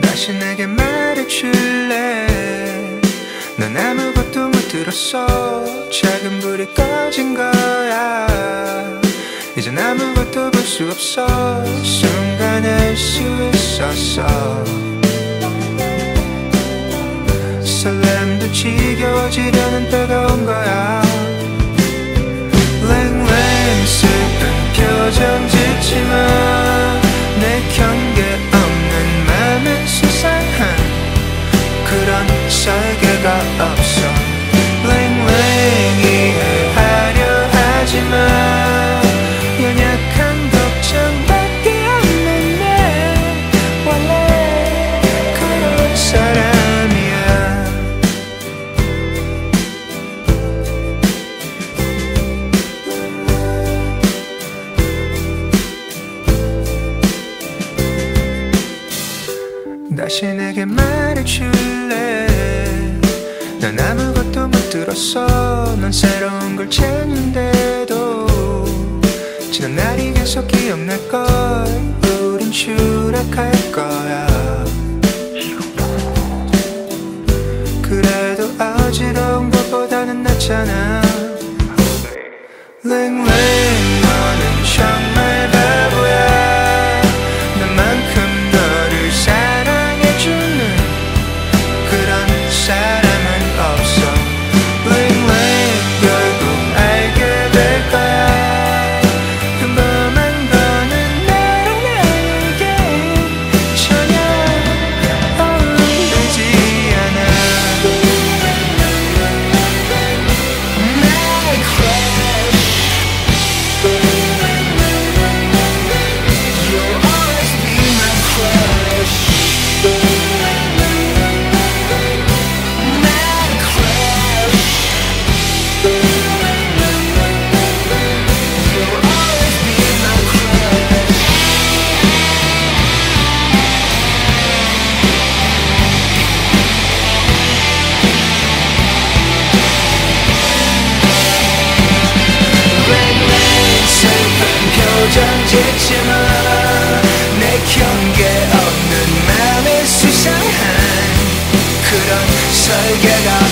다시 내게 말해줄래? 난 아무것도 못 들었어. 작은 불이 꺼진 거야. 이젠 아무것도 볼 수 없어. 순간 알수 있었어. 설렘도 지겨워지려는 때가 온 거야 다시 내게 말해줄래? 난 아무것도 못 들었어. 넌 새로운 걸 찾는데도 지난 날이 계속 기억날걸. 우린 추락할 거야. 그래도 어지러운 것보다는 낫잖아. 랭랭 없지만 내 경계 없는 맘의 수상한 그런 설계가